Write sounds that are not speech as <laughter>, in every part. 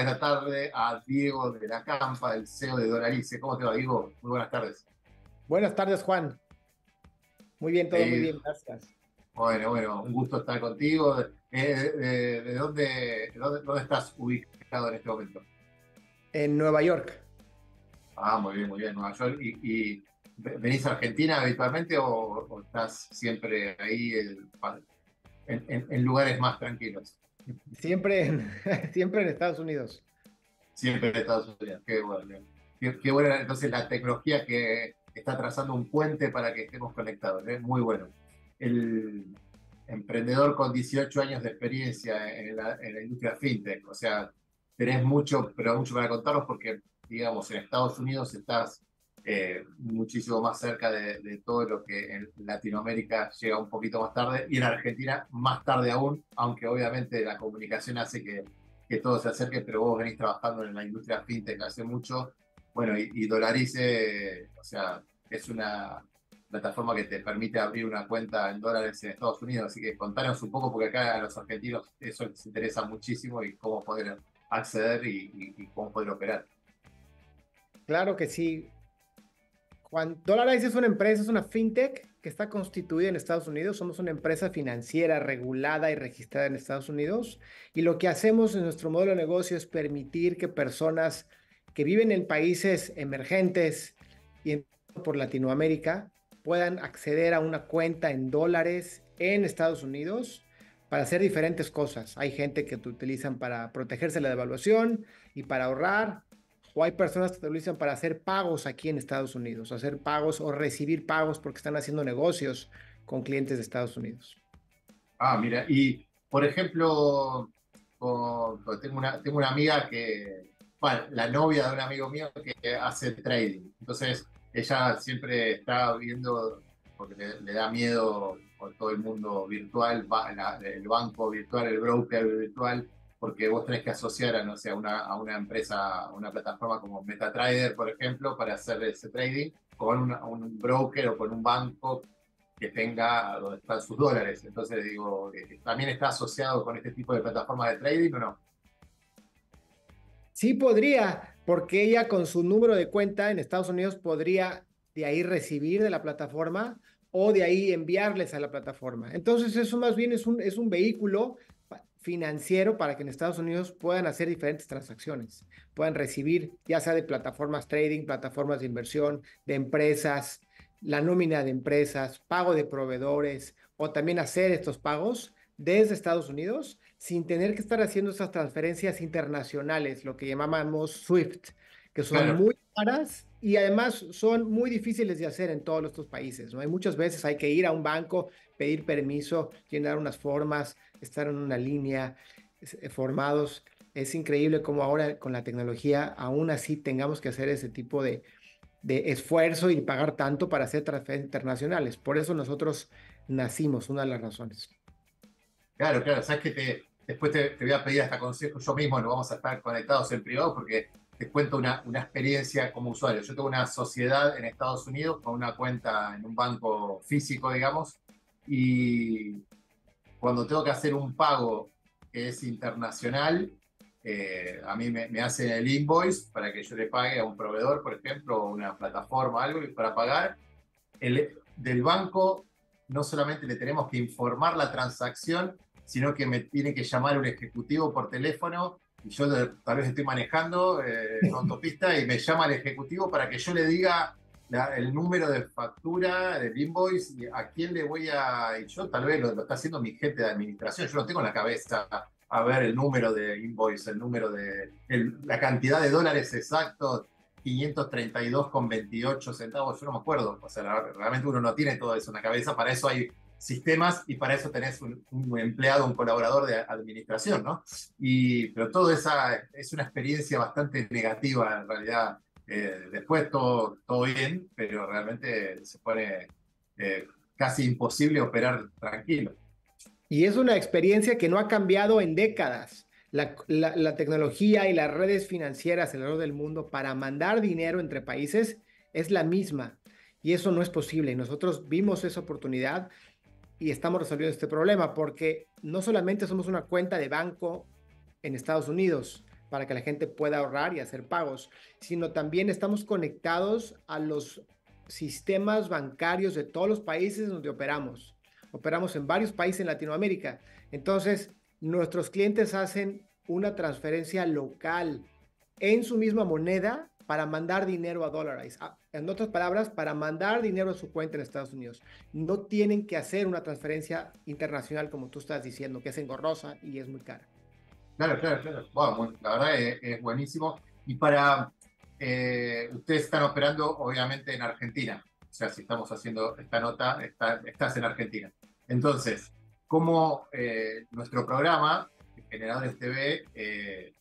esta tarde a Diego de la Campa, el CEO de Dolarice. ¿Cómo te va, Diego? Muy buenas tardes. Buenas tardes, Juan. Muy bien, todo muy eh, bien, gracias. Bueno, bueno, un gusto estar contigo. Eh, de, dónde, dónde, estás ubicado en este momento? En Nueva York. Ah, muy bien, muy bien, Nueva York. ¿Y, venís a Argentina habitualmente o, estás siempre ahí en, lugares más tranquilos? Siempre en, <laughs> siempre en Estados Unidos. Siempre en Estados Unidos, qué bueno. Qué, buena entonces la tecnología que está trazando un puente para que estemos conectados, ¿eh? muy bueno el emprendedor con 18 años de experiencia en la, industria fintech. O sea, tenés mucho, pero mucho para contarnos porque, digamos, en Estados Unidos estás eh, muchísimo más cerca de, todo lo que en Latinoamérica llega un poquito más tarde y en Argentina más tarde aún, aunque obviamente la comunicación hace que, que todo se acerque, pero vos venís trabajando en la industria fintech hace mucho. Bueno, y, y Dolarice, o sea, es una plataforma que te permite abrir una cuenta en dólares en Estados Unidos. Así que contanos un poco, porque acá a los argentinos eso les interesa muchísimo y cómo poder acceder y, cómo poder operar. Claro que sí. Juan, Dolarize es una empresa, es una fintech que está constituida en Estados Unidos. Somos una empresa financiera regulada y registrada en Estados Unidos. Y lo que hacemos en nuestro modelo de negocio es permitir que personas que viven en países emergentes y por Latinoamérica puedan acceder a una cuenta en dólares en Estados Unidos para hacer diferentes cosas. Hay gente que te utilizan para protegerse la devaluación y para ahorrar, o hay personas que te utilizan para hacer pagos aquí en Estados Unidos, hacer pagos o recibir pagos porque están haciendo negocios con clientes de Estados Unidos. Ah, mira, y por ejemplo, tengo, una, tengo una amiga que, bueno, la novia de un amigo mío que hace trading. Entonces, ella siempre está viendo, porque le, da miedo por todo el mundo virtual, el banco virtual, el broker virtual, porque vos tenés que asociar a, no sé, a, una, empresa, a una plataforma como MetaTrader, por ejemplo, para hacer ese trading, con un broker o con un banco que tenga donde están sus dólares. Entonces digo, eh, ¿también está asociado con este tipo de plataformas de trading o no? Sí podría, porque ella con su número de cuenta en Estados Unidos podría de ahí recibir de la plataforma o de ahí enviarles a la plataforma. Entonces eso más bien es un, es un vehículo financiero para que en Estados Unidos puedan hacer diferentes transacciones, puedan recibir ya sea de plataformas trading, plataformas de inversión, de empresas, la nómina de empresas, pago de proveedores o también hacer estos pagos desde Estados Unidos sin tener que estar haciendo esas transferencias internacionales, lo que llamamos SWIFT, que son muy caras y además son muy difíciles de hacer en todos estos países. ¿no? Hay muchas veces hay que ir a un banco, pedir permiso, llenar unas formas, estar en una línea, eh, formados. Es increíble cómo ahora con la tecnología aún así tengamos que hacer ese tipo de, de esfuerzo y pagar tanto para hacer transferencias internacionales. Por eso nosotros nacimos, una de las razones. Claro, claro, sabes que después te, voy a pedir hasta consejo, yo mismo no vamos a estar conectados en privado porque te cuento una, una experiencia como usuario. Yo tengo una sociedad en Estados Unidos con una cuenta en un banco físico, digamos, y cuando tengo que hacer un pago que es internacional, eh, a mí me, me, hacen el invoice para que yo le pague a un proveedor, por ejemplo, una plataforma, algo, y para pagar. El, del banco no solamente le tenemos que informar la transacción, sino que me tiene que llamar un ejecutivo por teléfono y yo tal vez estoy manejando eh, en <laughs> autopista y me llama el ejecutivo para que yo le diga el número de factura, del invoice, a quién le voy a... Y yo tal vez lo, está haciendo mi gente de administración, yo no tengo en la cabeza a ver el número de invoice, el número de... la cantidad de dólares exactos, 532,28 centavos, yo no me acuerdo, o sea, realmente uno no tiene todo eso en la cabeza, para eso hay sistemas y para eso tenés un, empleado, un colaborador de administración, ¿no? Y, pero todo esa es una experiencia bastante negativa en realidad. Eh, después todo, todo bien, pero realmente se pone eh, casi imposible operar tranquilo. Y es una experiencia que no ha cambiado en décadas. La, la, la tecnología y las redes financieras alrededor del mundo para mandar dinero entre países es la misma. Y eso no es posible. Nosotros vimos esa oportunidad y estamos resolviendo este problema porque no solamente somos una cuenta de banco en Estados Unidos, para que la gente pueda ahorrar y hacer pagos, sino también estamos conectados a los sistemas bancarios de todos los países donde operamos. Operamos en varios países en Latinoamérica. Entonces, nuestros clientes hacen una transferencia local en su misma moneda para mandar dinero a. Ah, en otras palabras, para mandar dinero a su cuenta en Estados Unidos. No tienen que hacer una transferencia internacional como tú estás diciendo, que es engorrosa y es muy cara. Claro, claro, claro. La verdad es, buenísimo. Y para, eh, ustedes están operando obviamente en Argentina. O sea, si estamos haciendo esta nota, estás en Argentina. Entonces, ¿cómo eh, nuestro programa, Generadores TV, eh,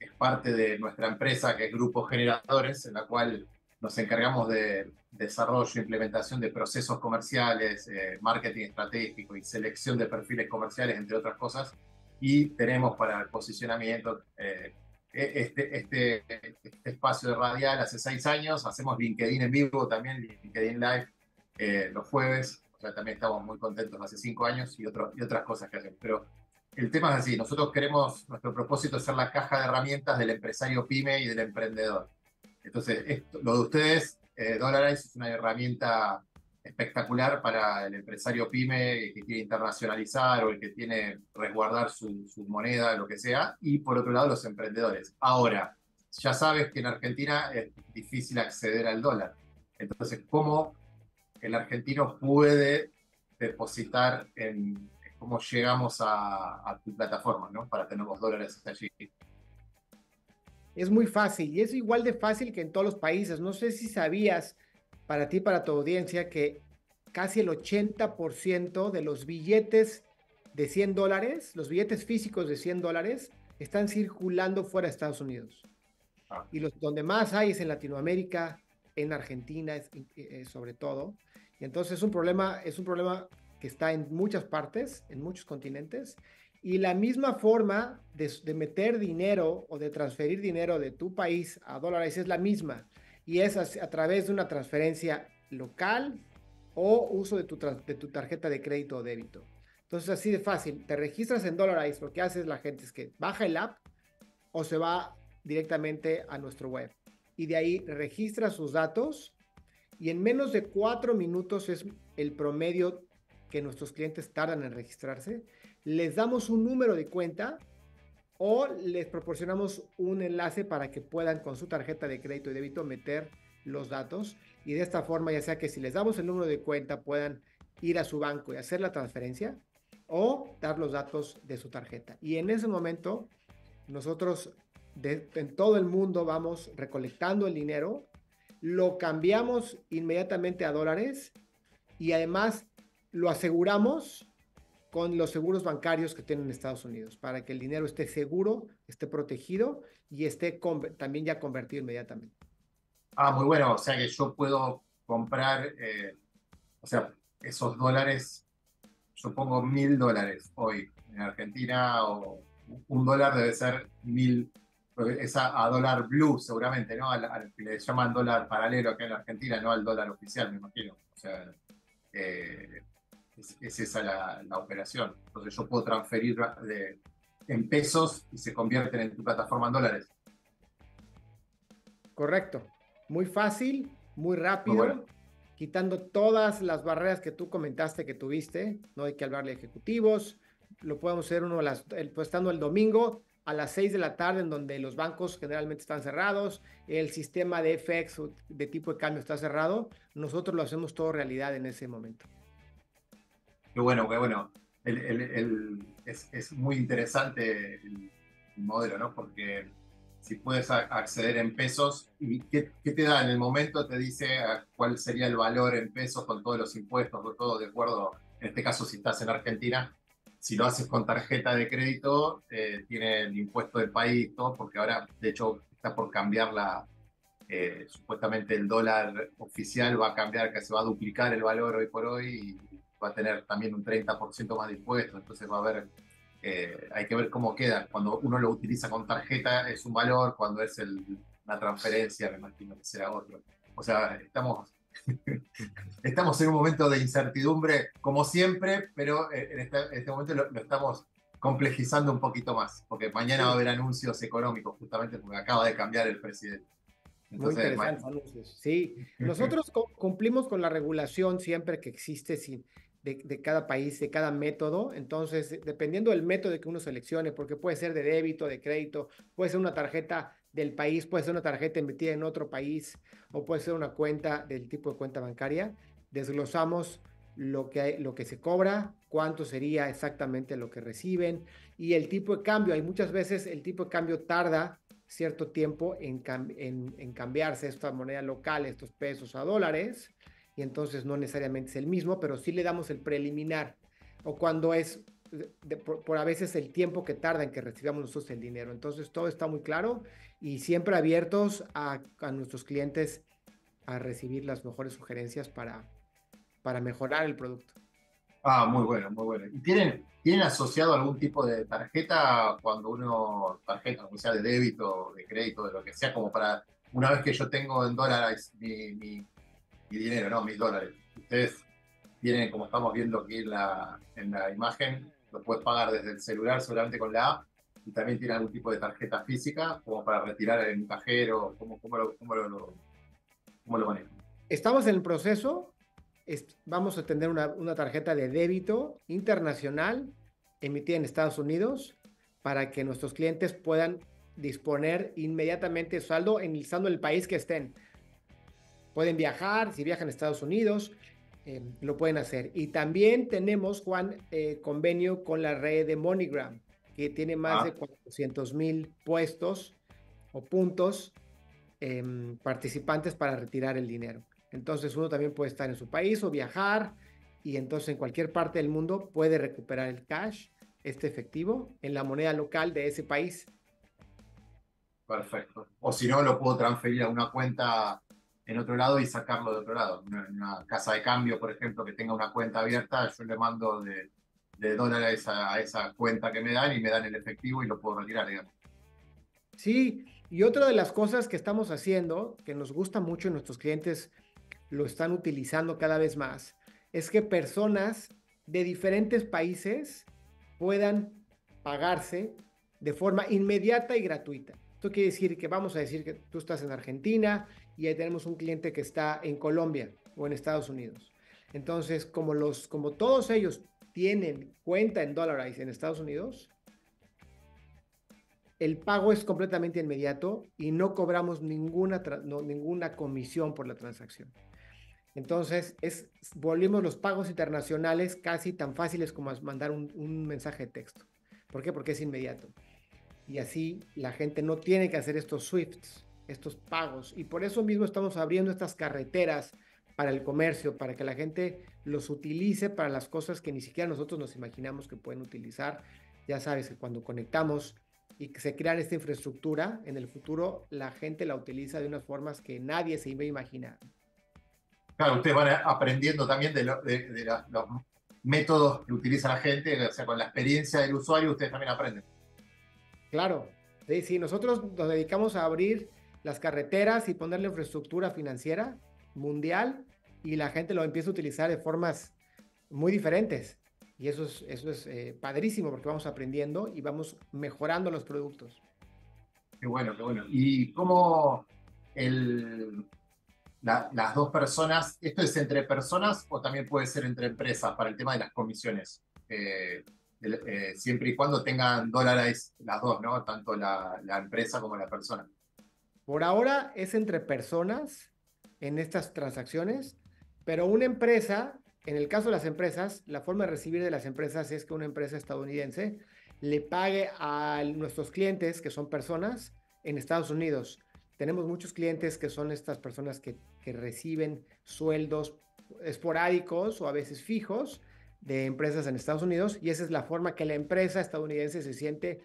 es parte de nuestra empresa que es Grupo Generadores, en la cual nos encargamos de desarrollo e implementación de procesos comerciales, marketing estratégico y selección de perfiles comerciales, entre otras cosas y tenemos para el posicionamiento eh, e-, este, este, este, espacio radial hace seis años, hacemos LinkedIn en vivo también, LinkedIn Live eh, los jueves, también estamos muy contentos hace cinco años y, otro, y otras cosas que hacemos. Pero el tema es así, nosotros queremos, nuestro propósito es ser la caja de herramientas del empresario pyme y del emprendedor. Entonces, lo de ustedes, eh, Dollarize es una herramienta espectacular para el empresario pyme que quiere internacionalizar o el que tiene resguardar su, su, moneda, lo que sea, y por otro lado los emprendedores. Ahora, ya sabes que en Argentina es difícil acceder al dólar. Entonces, ¿cómo el argentino puede depositar en cómo llegamos a, a tu plataforma, ¿no? Para tener los dólares allí. Es muy fácil y es igual de fácil que en todos los países. No sé si sabías para ti, para tu audiencia, que casi el 80% de los billetes de 100 dólares, los billetes físicos de 100 dólares, están circulando fuera de Estados Unidos. Ah. Y los donde más hay es en Latinoamérica, en Argentina, eh, sobre todo. Y entonces es un problema, es un problema que está en muchas partes, en muchos continentes. Y la misma forma de, de meter dinero o de transferir dinero de tu país a dólares es la misma y es a, través de una transferencia local o uso de tu, de tu tarjeta de crédito o débito. Entonces, así de fácil, te registras en Dollarize, lo que hace la gente es que baja el app o se va directamente a nuestro web y de ahí registra sus datos y en menos de cuatro minutos es el promedio que nuestros clientes tardan en registrarse. Les damos un número de cuenta o les proporcionamos un enlace para que puedan con su tarjeta de crédito y débito meter los datos y de esta forma ya sea que si les damos el número de cuenta puedan ir a su banco y hacer la transferencia o dar los datos de su tarjeta. Y en ese momento nosotros en todo el mundo vamos recolectando el dinero, lo cambiamos inmediatamente a dólares y además lo aseguramos con los seguros bancarios que tienen Estados Unidos, para que el dinero esté seguro, esté protegido y esté también ya convertido inmediatamente. Ah, muy bueno, o sea que yo puedo comprar, eh, o sea, esos dólares, yo pongo mil dólares hoy en Argentina, o un dólar debe ser mil, es a, dólar blue seguramente, ¿no? Al, que le llaman dólar paralelo acá en Argentina, no al dólar oficial, me imagino. O sea, eh, es, esa la, operación. Entonces yo puedo transferir de, en pesos y se convierten en tu plataforma en dólares. Correcto. Muy fácil, muy rápido, quitando todas las barreras que tú comentaste que tuviste. No hay que hablarle a ejecutivos. Lo podemos hacer uno las, el, pues, estando el domingo a las 6 de la tarde, en donde los bancos generalmente están cerrados, el sistema de FX de tipo de cambio está cerrado. Nosotros lo hacemos todo realidad en ese momento. Qué bueno, qué bueno. es, muy interesante el, modelo, ¿no? Porque si puedes acceder en pesos, ¿y qué, te da en el momento? Te dice cuál sería el valor en pesos con todos los impuestos, todo de acuerdo, en este caso si estás en Argentina, si lo haces con tarjeta de crédito, eh, tiene el impuesto del país, todo, porque ahora, de hecho, está por cambiar la, eh, supuestamente el dólar oficial va a cambiar, que se va a duplicar el valor hoy por hoy va a tener también un 30% más de impuestos, entonces va a haber, eh, hay que ver cómo queda. Cuando uno lo utiliza con tarjeta es un valor, cuando es el, una transferencia me imagino que será otro. O sea, estamos, <laughs> estamos en un momento de incertidumbre como siempre, pero eh, en este, en este momento lo, estamos complejizando un poquito más, porque mañana va a haber anuncios económicos justamente porque acaba de cambiar el presidente. Muy interesantes anuncios. Sí, <laughs> nosotros cumplimos con la regulación siempre que existe sin, de, cada país, de cada método. Entonces, dependiendo del método que uno seleccione, porque puede ser de débito, de crédito, puede ser una tarjeta del país, puede ser una tarjeta emitida en otro país o puede ser una cuenta del tipo de cuenta bancaria, desglosamos lo que, lo que se cobra, cuánto sería exactamente lo que reciben y el tipo de cambio. Hay muchas veces el tipo de cambio tarda cierto tiempo en, en, en cambiarse esta moneda local, estos pesos a dólares y entonces no necesariamente es el mismo, pero sí le damos el preliminar o cuando es por, a veces el tiempo que tarda en que recibamos nosotros el dinero. Entonces todo está muy claro y siempre abiertos a, a nuestros clientes a recibir las mejores sugerencias para, para mejorar el producto. Ah, muy bueno, muy bueno. ¿Y tienen, tienen asociado algún tipo de tarjeta cuando uno, tarjeta, o sea de débito, de crédito, de lo que sea, como para una vez que yo tengo en dólares mi dinero, no, mis dólares. Ustedes tienen, como estamos viendo aquí en la, en la imagen, lo puedes pagar desde el celular solamente con la app y también tiene algún tipo de tarjeta física como para retirar en un cajero, ¿cómo, cómo, lo, cómo, lo, cómo lo manejan? Estamos en el proceso, vamos a tener una, una tarjeta de débito internacional emitida en Estados Unidos para que nuestros clientes puedan disponer inmediatamente saldo en el saldo país que estén. Pueden viajar, si viajan a Estados Unidos, eh, lo pueden hacer. Y también tenemos, Juan, eh, convenio con la red de MoneyGram, que tiene más ah. de 400 mil puestos o puntos em, participantes para retirar el dinero. Entonces uno también puede estar en su país o viajar y entonces en cualquier parte del mundo puede recuperar el cash, este efectivo, en la moneda local de ese país. Perfecto. O si no, lo puedo transferir a una cuenta en otro lado y sacarlo de otro lado. Una, casa de cambio, por ejemplo, que tenga una cuenta abierta, yo le mando de, de dólares a, esa cuenta que me dan y me dan el efectivo y lo puedo retirar, digamos. Sí, y otra de las cosas que estamos haciendo, que nos gusta mucho y nuestros clientes lo están utilizando cada vez más, es que personas de diferentes países puedan pagarse de forma inmediata y gratuita. Esto quiere decir que vamos a decir que tú estás en Argentina y ahí tenemos un cliente que está en Colombia o en Estados Unidos. Entonces, como, los, como todos ellos tienen cuenta en dólares en Estados Unidos, el pago es completamente inmediato y no cobramos ninguna, ninguna comisión por la transacción. Entonces, es, volvimos los pagos internacionales casi tan fáciles como mandar un, un mensaje de texto. ¿Por qué? Porque es inmediato. Y así la gente no tiene que hacer estos SWIFTs estos pagos. Y por eso mismo estamos abriendo estas carreteras para el comercio, para que la gente los utilice para las cosas que ni siquiera nosotros nos imaginamos que pueden utilizar. Ya sabes que cuando conectamos y se crea esta infraestructura, en el futuro la gente la utiliza de unas formas que nadie se iba a imaginar. Claro, ustedes van aprendiendo también de, de, los métodos que utiliza la gente, o sea, con la experiencia del usuario ustedes también aprenden. Claro, sí, sí, nosotros nos dedicamos a abrir las carreteras y ponerle infraestructura financiera mundial y la gente lo empieza a utilizar de formas muy diferentes. Y eso es, eso es eh, padrísimo porque vamos aprendiendo y vamos mejorando los productos. Qué bueno, qué bueno. ¿Y cómo el, las dos personas, esto es entre personas o también puede ser entre empresas para el tema de las comisiones? Eh, eh, siempre y cuando tengan dólares las dos, ¿no? Tanto la, la empresa como la persona. Por ahora es entre personas en estas transacciones, pero una empresa, en el caso de las empresas, la forma de recibir de las empresas es que una empresa estadounidense le pague a nuestros clientes, que son personas, en Estados Unidos. Tenemos muchos clientes que son estas personas que, reciben sueldos esporádicos o a veces fijos de empresas en Estados Unidos y esa es la forma que la empresa estadounidense se siente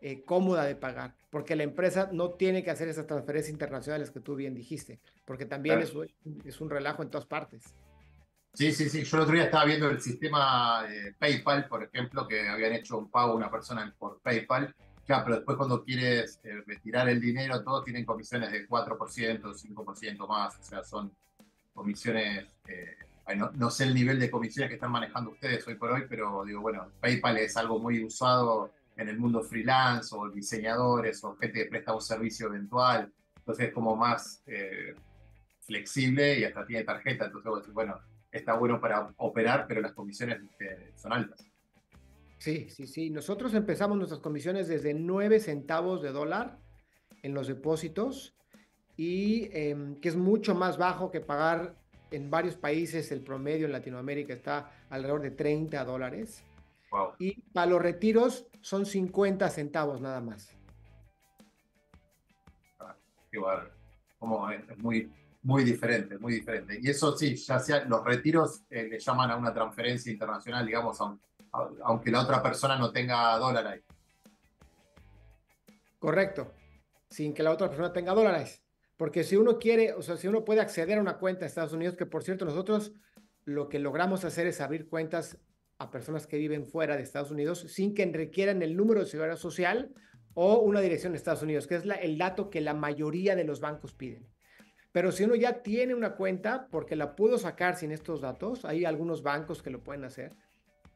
eh, cómoda de pagar, porque la empresa no tiene que hacer esas transferencias internacionales que tú bien dijiste, porque también es, es, un relajo en todas partes. Sí, sí, sí. Yo el otro día estaba viendo el sistema de PayPal, por ejemplo, que habían hecho un pago a una persona por PayPal. Claro, pero después cuando quieres eh, retirar el dinero, todos tienen comisiones de 4%, 5% más, o sea, son comisiones eh, no, no, sé el nivel de comisiones que están manejando ustedes hoy por hoy, pero digo, bueno, PayPal es algo muy usado en el mundo freelance o diseñadores o gente que presta un servicio eventual, entonces es como más eh, flexible y hasta tiene tarjeta, entonces bueno, está bueno para operar, pero las comisiones eh, son altas. Sí, sí, sí. Nosotros empezamos nuestras comisiones desde 9 centavos de dólar en los depósitos y em, que es mucho más bajo que pagar en varios países. El promedio en Latinoamérica está alrededor de 30 dólares. Y para los retiros son 50 centavos nada más. Ah, qué Como es, muy, muy diferente, muy diferente. Y eso sí, ya sea los retiros eh, le llaman a una transferencia internacional, digamos, a aunque la otra persona no tenga dólar ahí. Correcto, sin que la otra persona tenga dólares. Porque si uno quiere, o sea, si uno puede acceder a una cuenta de Estados Unidos, que por cierto nosotros lo que logramos hacer es abrir cuentas a personas que viven fuera de Estados Unidos sin que requieran el número de seguridad social o una dirección de Estados Unidos, que es el dato que la mayoría de los bancos piden. Pero si uno ya tiene una cuenta, porque la pudo sacar sin estos datos, hay algunos bancos que lo pueden hacer,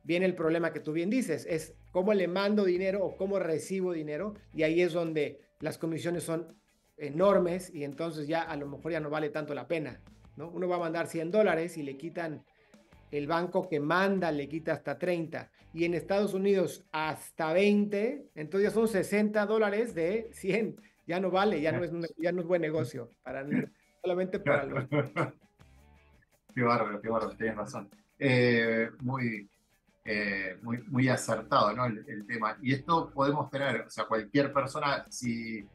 viene el problema que tú bien dices, es cómo le mando dinero o cómo recibo dinero y ahí es donde las comisiones son enormes y entonces ya a lo mejor ya no vale tanto la pena, ¿no? Uno va a mandar 100 dólares y le quitan, el banco que manda le quita hasta 30 y en Estados Unidos hasta 20, entonces son 60 dólares de 100, ya no vale, ya no es, ya no es buen negocio, para, solamente para los... <laughs> Qué bárbaro, qué bárbaro, tienes razón. Eh, muy, eh, muy, muy acertado ¿no? El, tema. Y esto podemos tener, o sea, cualquier persona, si,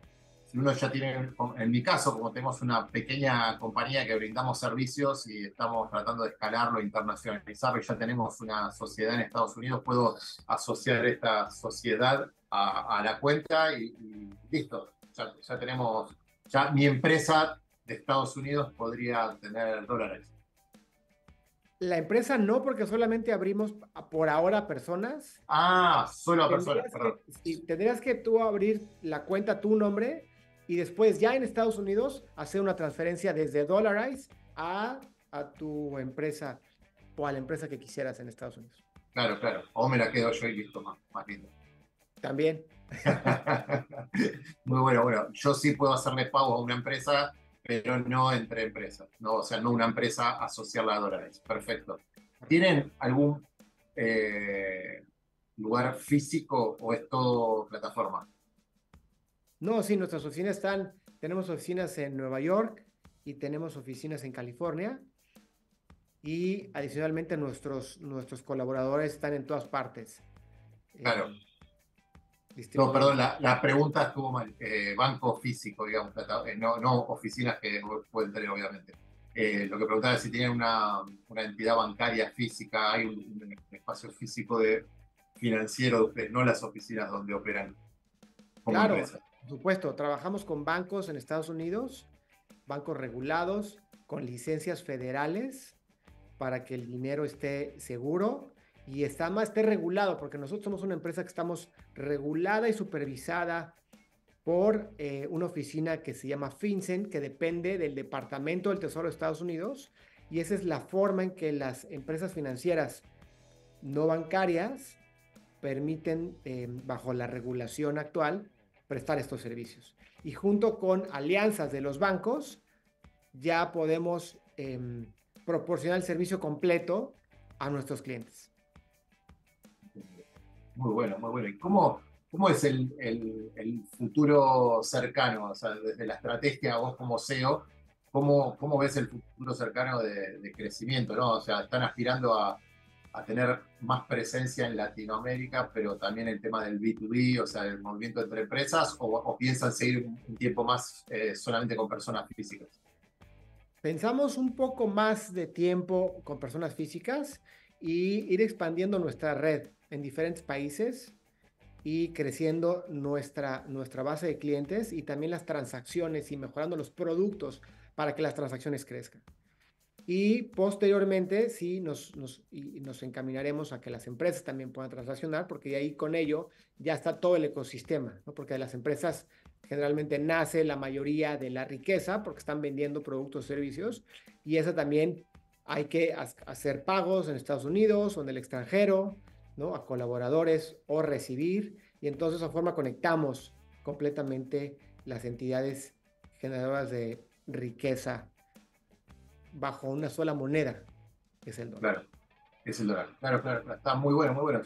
si, uno ya tiene, en mi caso, como tenemos una pequeña compañía que brindamos servicios y estamos tratando de escalarlo, internacionalizarlo, y ya tenemos una sociedad en Estados Unidos, puedo asociar esta sociedad a, la cuenta y, y listo, ya, ya tenemos, ya mi empresa de Estados Unidos podría tener dólares. La empresa no, porque solamente abrimos por ahora personas. Ah, solo a personas, perdón. Y tendrías que tú abrir la cuenta tu nombre y después ya en Estados Unidos hacer una transferencia desde Dollarize a, a tu empresa o a la empresa que quisieras en Estados Unidos. Claro, claro. O me la quedo yo y listo, más, más lindo. También. <laughs> Muy bueno, bueno. Yo sí puedo hacerle pago a una empresa pero no entre empresas, ¿no? o sea, no una empresa asociada a dólares. Perfecto. ¿Tienen algún eh, lugar físico o es todo plataforma? No, sí, nuestras oficinas están, tenemos oficinas en Nueva York y tenemos oficinas en California y adicionalmente nuestros, nuestros colaboradores están en todas partes. Claro. Eh, no, perdón, la, pregunta estuvo mal. Eh, banco físico, digamos, eh, no, no oficinas que pueden tener, obviamente. Eh, lo que preguntaba es si tienen una, una entidad bancaria física, hay un, espacio físico de financiero no las oficinas donde operan. claro, por supuesto. Trabajamos con bancos en Estados Unidos, bancos regulados, con licencias federales para que el dinero esté seguro y está más esté regulado, porque nosotros somos una empresa que estamos regulada y supervisada por eh, una oficina que se llama FinCEN, que depende del Departamento del Tesoro de Estados Unidos, y esa es la forma en que las empresas financieras no bancarias permiten, eh, bajo la regulación actual, prestar estos servicios. Y junto con alianzas de los bancos, ya podemos em, proporcionar el servicio completo a nuestros clientes. Muy bueno, muy bueno. ¿Y cómo, cómo es el, el, futuro cercano? O sea, desde la estrategia, vos como CEO, ¿cómo, cómo ves el futuro cercano de, crecimiento? ¿no? O sea, están aspirando a, a, tener más presencia en Latinoamérica, pero también el tema del B2B, o sea, el movimiento entre empresas, o, piensan seguir un, tiempo más eh, solamente con personas físicas? Pensamos un poco más de tiempo con personas físicas y ir expandiendo nuestra red en diferentes países y creciendo nuestra, nuestra base de clientes y también las transacciones y mejorando los productos para que las transacciones crezcan. Y posteriormente, sí, nos, nos, nos encaminaremos a que las empresas también puedan transaccionar, porque ahí con ello ya está todo el ecosistema, ¿no? porque de las empresas generalmente nace la mayoría de la riqueza, porque están vendiendo productos o servicios, y esa también hay que hacer pagos en Estados Unidos o en el extranjero, ¿no? A colaboradores o recibir. Y entonces de esa forma conectamos completamente las entidades generadoras de riqueza bajo una sola moneda, que es el dólar. Claro, es el dólar. Claro, claro, está muy bueno, muy bueno.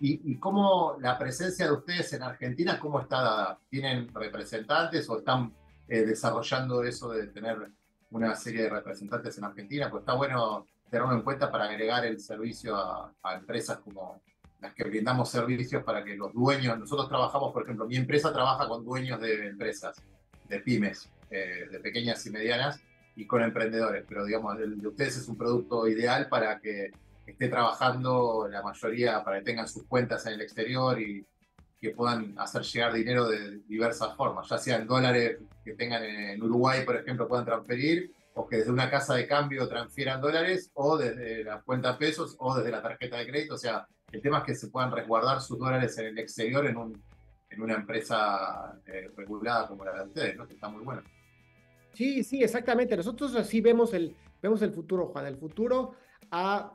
¿Y, ¿Y, cómo la presencia de ustedes en Argentina, cómo está dada? ¿Tienen representantes o están eh, desarrollando eso de tener una serie de representantes en Argentina? Pues está bueno tenerlo en cuenta para agregar el servicio a, empresas como las que brindamos servicios para que los dueños, nosotros trabajamos, por ejemplo, mi empresa trabaja con dueños de empresas, de pymes, eh, de pequeñas y medianas, y con emprendedores, pero digamos, el de ustedes es un producto ideal para que esté trabajando la mayoría, para que tengan sus cuentas en el exterior y que puedan hacer llegar dinero de diversas formas, ya sea en dólares que tengan en Uruguay, por ejemplo, puedan transferir, o que desde una casa de cambio transfieran dólares, o desde la cuenta pesos, o desde la tarjeta de crédito. O sea, el tema es que se puedan resguardar sus dólares en el exterior en, un, en una empresa eh, regulada como la de ustedes, ¿no? que está muy bueno. Sí, sí, exactamente. Nosotros así vemos el, vemos el futuro, Juan. El futuro ha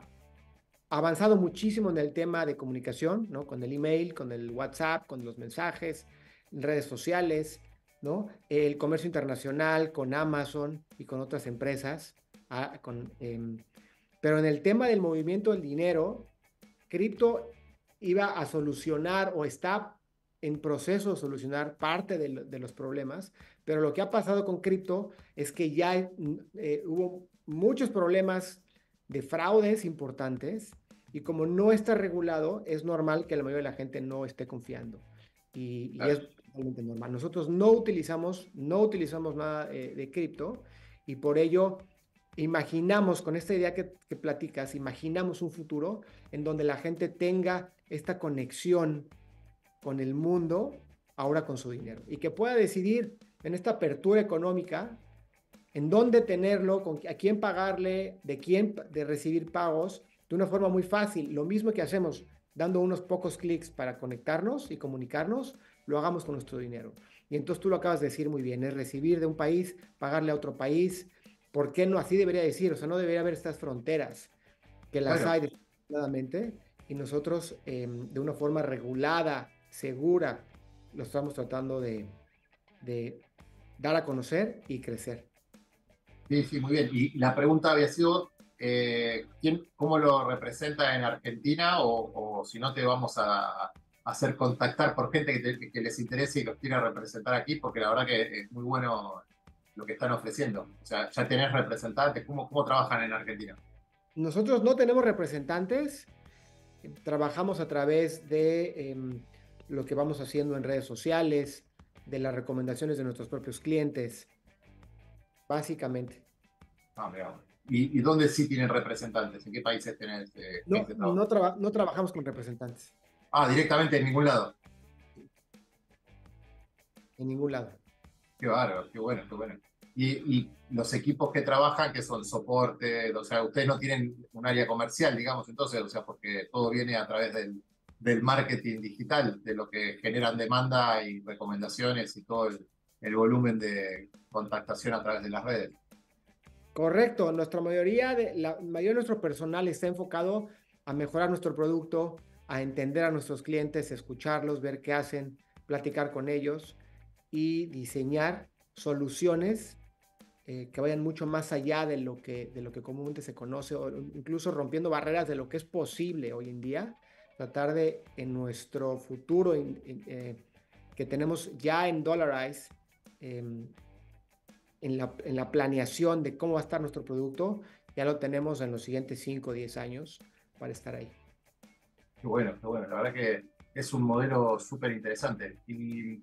avanzado muchísimo en el tema de comunicación, ¿no? Con el email, con el WhatsApp, con los mensajes, redes sociales, ¿no? El comercio internacional con Amazon y con otras empresas. Ah, em, pero en el tema del movimiento del dinero, cripto iba a solucionar o está en proceso de solucionar parte de, los problemas, pero lo que ha pasado con cripto es que ya eh, hubo muchos problemas de fraudes importantes y como no está regulado, es normal que la mayoría de la gente no esté confiando. Y, es totalmente normal. Nosotros no utilizamos, no utilizamos nada eh, de cripto y por ello imaginamos, con esta idea que, que, platicas, imaginamos un futuro en donde la gente tenga esta conexión con el mundo ahora con su dinero y que pueda decidir en esta apertura económica en dónde tenerlo, con, a quién pagarle, de quién de recibir pagos de una forma muy fácil. Lo mismo que hacemos dando unos pocos clics para conectarnos y comunicarnos, lo hagamos con nuestro dinero. Y entonces tú lo acabas de decir muy bien, es recibir de un país, pagarle a otro país. ¿Por qué no? Así debería decir, o sea, no debería haber estas fronteras, que las hay desgraciadamente, y nosotros em, de una forma regulada, segura, lo estamos tratando de, de dar a conocer y crecer. Sí, sí, muy bien. Y la pregunta había sido, eh, ¿quién, ¿cómo lo representa en Argentina? O, si no, te vamos a, hacer contactar por gente que, les interese y los quiera representar aquí, porque la verdad que es muy bueno lo que están ofreciendo. O sea, ya tenés representantes, ¿cómo, cómo trabajan en Argentina? Nosotros no tenemos representantes, trabajamos a través de em, lo que vamos haciendo en redes sociales, de las recomendaciones de nuestros propios clientes, básicamente. Ah, mira. ¿Y, dónde sí tienen representantes? ¿En qué países tienen este, no, no, trabajamos con representantes. Ah, directamente en ningún lado. En ningún lado. Qué bárbaro, qué bueno, qué bueno. Y, los equipos que trabajan, que son soporte, o sea, ustedes no tienen un área comercial, digamos, entonces, o sea, porque todo viene a través del, del marketing digital, de lo que generan demanda y recomendaciones y todo el volumen de contactación a través de las redes. Correcto, nuestra mayoría de la mayoría de nuestro personal está enfocado a mejorar nuestro producto, a entender a nuestros clientes, escucharlos, ver qué hacen, platicar con ellos y diseñar soluciones eh, que vayan mucho más allá de lo que de lo que comúnmente se conoce o incluso rompiendo barreras de lo que es posible hoy en día. Tratar de en nuestro futuro eh, que tenemos ya en Dollarize em, en la, planeación de cómo va a estar nuestro producto, ya lo tenemos en los siguientes 5 o 10 años para estar ahí. Qué bueno, qué bueno. La verdad que es un modelo súper interesante. Y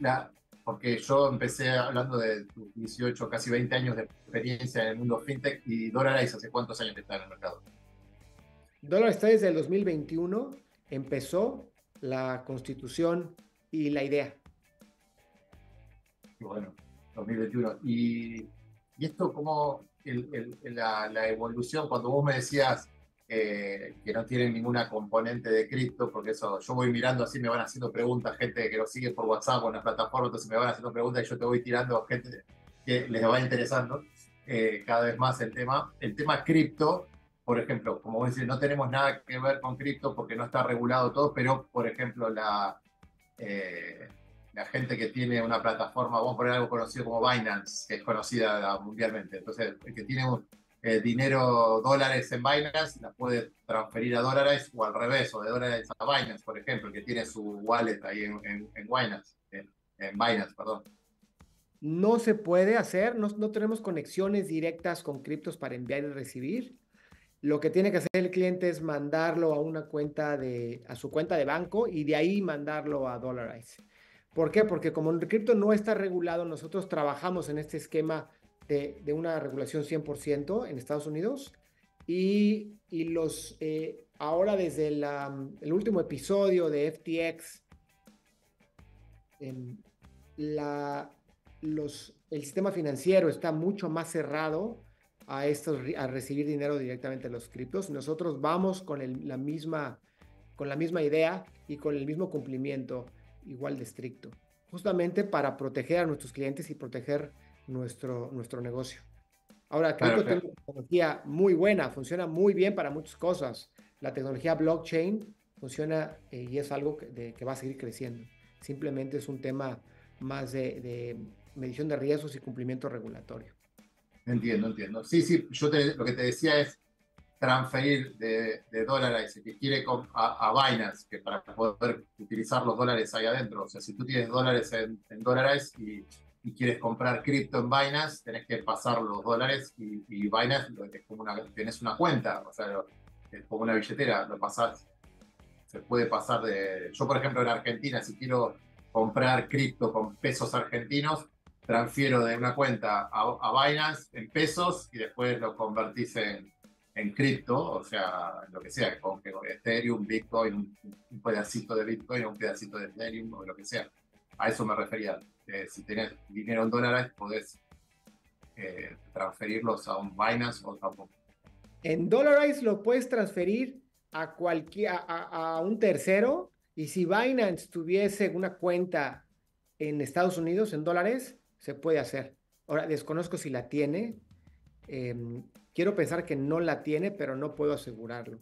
la, porque yo empecé hablando de 18, casi 20 años de experiencia en el mundo fintech y Dolarize, ¿hace cuántos años está en el mercado? Está desde el 2021, empezó la constitución y la idea. Bueno. 2021. Y, y esto como la, evolución, cuando vos me decías eh, que no tienen ninguna componente de cripto, porque eso yo voy mirando así, me van haciendo preguntas, gente que lo sigue por WhatsApp o en la plataforma, entonces me van haciendo preguntas y yo te voy tirando gente que les va interesando. eh, cada vez más el tema. El tema cripto, por ejemplo, como vos decís, no tenemos nada que ver con cripto porque no está regulado todo, pero por ejemplo, la, eh, la gente que tiene una plataforma, vamos a poner algo conocido como Binance, que es conocida mundialmente. Entonces, el que tiene eh, dinero dólares en Binance, la puede transferir a dólares o al revés, o de dólares a Binance, por ejemplo, que tiene su wallet ahí en, en, en Binance, en, Binance, perdón. No se puede hacer, no, no tenemos conexiones directas con criptos para enviar y recibir. Lo que tiene que hacer el cliente es mandarlo a una cuenta de, a su cuenta de banco y de ahí mandarlo a Dollarize. ¿Por qué? Porque como el cripto no está regulado, nosotros trabajamos en este esquema de, de una regulación 100% en Estados Unidos y, y los, eh, ahora desde la, el último episodio de FTX, en la, los, el sistema financiero está mucho más cerrado a, estos, a recibir dinero directamente de los criptos. Nosotros vamos con, el, la misma, con la misma idea y con el mismo cumplimiento igual de estricto, justamente para proteger a nuestros clientes y proteger nuestro, nuestro negocio. Ahora, cripto tiene una tecnología muy buena, funciona muy bien para muchas cosas. La tecnología blockchain funciona eh, y es algo que, de, que, va a seguir creciendo. Simplemente es un tema más de, de medición de riesgos y cumplimiento regulatorio. Entiendo, entiendo. Sí, sí, yo te, lo que te decía es transferir de, de dólares que quiere a, a, Binance, que para poder utilizar los dólares ahí adentro. O sea, si tú tienes dólares en, en dólares y, y, quieres comprar cripto en Binance, tenés que pasar los dólares y, y Binance es como una, tenés una cuenta, o sea, es como una billetera, lo pasás. Se puede pasar de. Yo, por ejemplo, en Argentina, si quiero comprar cripto con pesos argentinos, transfiero de una cuenta a, a Binance en pesos y después lo convertís en, en cripto, o sea, lo que sea, con Ethereum, Bitcoin, un, pedacito de Bitcoin, un pedacito de Ethereum o lo que sea. A eso me refería. Eh, si tenés dinero en dólares, podés eh, transferirlos a un Binance o tampoco. En dólares lo puedes transferir a cualquier a, a, un tercero y si Binance tuviese una cuenta en Estados Unidos en dólares, se puede hacer. Ahora, desconozco si la tiene. Eh, quiero pensar que no la tiene, pero no puedo asegurarlo.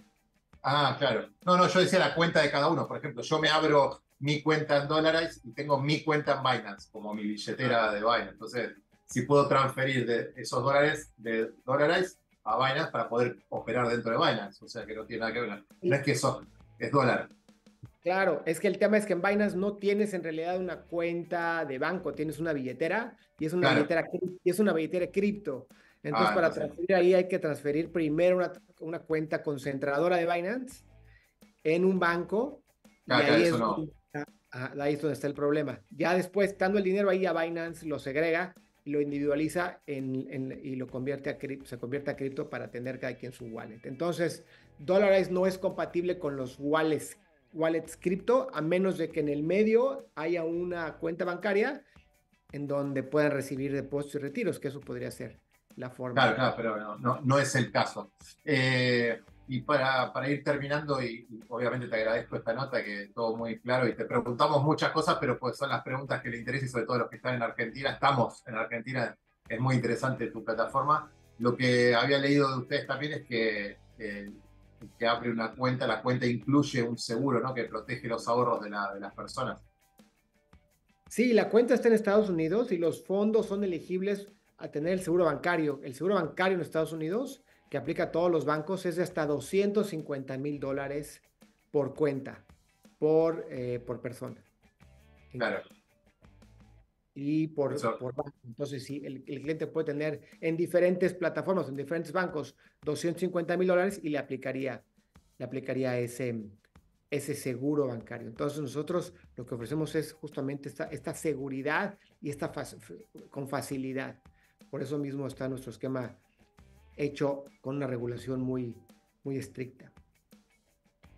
Ah, claro. No, no, yo decía la cuenta de cada uno. Por ejemplo, yo me abro mi cuenta en dólares y tengo mi cuenta en Binance, como mi billetera de Binance. Entonces, si puedo transferir de esos dólares de dólares a Binance para poder operar dentro de Binance. O sea, que no tiene nada que ver. No es que eso es dólar. Claro, es que el tema es que en Binance no tienes en realidad una cuenta de banco, tienes una billetera y es una claro. billetera y es una billetera cripto. Entonces, ah, para entonces... transferir ahí hay que transferir primero una, una, cuenta concentradora de Binance en un banco. Ah, y ahí, es no. donde, ahí es donde está el problema. Ya después, estando el dinero ahí, a Binance lo segrega y lo individualiza en, en, y lo convierte a cripto, se convierte a cripto para tener cada quien su wallet. Entonces, Dollarize no es compatible con los wallets wallets cripto, a menos de que en el medio haya una cuenta bancaria en donde puedan recibir depósitos y retiros, que eso podría ser la forma. Claro, claro, pero no, no, no es el caso. Eh, y para, para, ir terminando, y, y, obviamente te agradezco esta nota, que todo muy claro, y te preguntamos muchas cosas, pero pues son las preguntas que le interesan, y sobre todo los que están en Argentina. Estamos en Argentina, es muy interesante tu plataforma. Lo que había leído de ustedes también es que eh, que abre una cuenta, la cuenta incluye un seguro, ¿no? Que protege los ahorros de, la, de las personas. Sí, la cuenta está en Estados Unidos y los fondos son elegibles a tener el seguro bancario. El seguro bancario en Estados Unidos, que aplica a todos los bancos, es de hasta 250 mil dólares por cuenta, por, eh, por persona. Claro. Y por, por banco. Entonces, sí, el, el, cliente puede tener en diferentes plataformas, en diferentes bancos, 250 mil dólares y le aplicaría, le aplicaría ese, ese seguro bancario. Entonces, nosotros lo que ofrecemos es justamente esta, esta seguridad y esta con facilidad. Por eso mismo está nuestro esquema hecho con una regulación muy, muy estricta.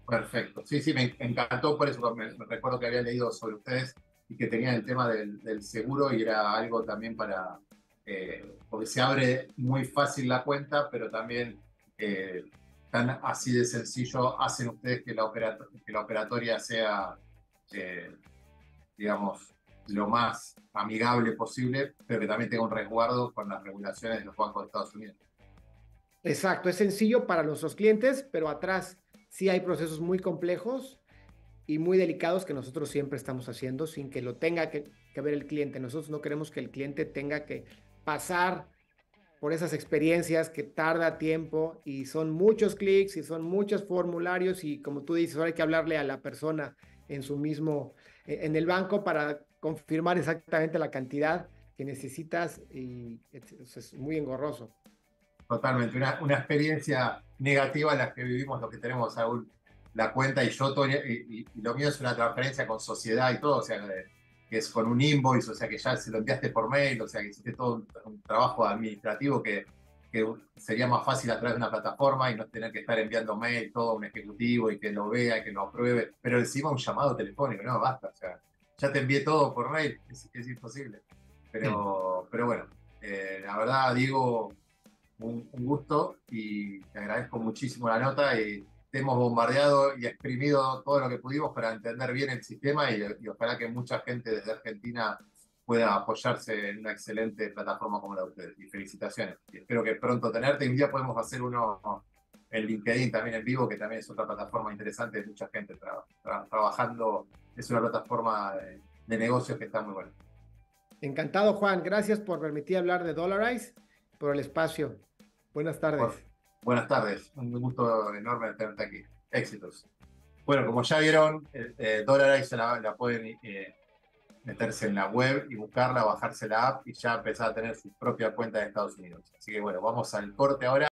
Perfecto. Sí, sí, me encantó por eso. Me, me recuerdo que había leído sobre ustedes que tenían el tema del, seguro y era algo también para, eh, porque se abre muy fácil la cuenta, pero también eh, tan así de sencillo hacen ustedes que la, operator que la operatoria sea, eh, digamos, lo más amigable posible, pero que también tenga un resguardo con las regulaciones de los bancos de Estados Unidos. Exacto, es sencillo para nuestros clientes, pero atrás sí hay procesos muy complejos y muy delicados que nosotros siempre estamos haciendo sin que lo tenga que, ver el cliente. Nosotros no queremos que el cliente tenga que pasar por esas experiencias que tarda tiempo y son muchos clics y son muchos formularios y como tú dices, ahora hay que hablarle a la persona en su mismo, e, en el banco para confirmar exactamente la cantidad que necesitas y es muy engorroso. Totalmente, una, una experiencia negativa en la que vivimos los que tenemos aún la cuenta y yo, y, lo mío es una transferencia con sociedad y todo, o sea, que es con un invoice, o sea, que ya se lo enviaste por mail, o sea, que hiciste todo un, trabajo administrativo que, que, sería más fácil a través de una plataforma y no tener que estar enviando mail todo a un ejecutivo y que lo vea y que lo apruebe, pero encima un llamado telefónico, no, basta, o sea, ya te envié todo por mail, es, es imposible. Pero, pero bueno, eh, la verdad, Diego, un, un gusto y te agradezco muchísimo la nota y hemos bombardeado y exprimido todo lo que pudimos para entender bien el sistema y, ojalá que mucha gente desde Argentina pueda apoyarse en una excelente plataforma como la de ustedes. Y felicitaciones. Y espero que pronto tenerte. Y un día podemos hacer uno en LinkedIn también en vivo, que también es otra plataforma interesante, mucha gente trabajando. Es una plataforma de, negocios que está muy buena. Encantado, Juan. Gracias por permitir hablar de Dollarize, por el espacio. Buenas tardes. Buenas tardes, un gusto enorme tenerte aquí. Éxitos. Bueno, como ya vieron, eh, Dolarize la, la pueden eh, meterse en la web y buscarla, bajarse la app y ya empezar a tener su propia cuenta de Estados Unidos. Así que bueno, vamos al corte ahora.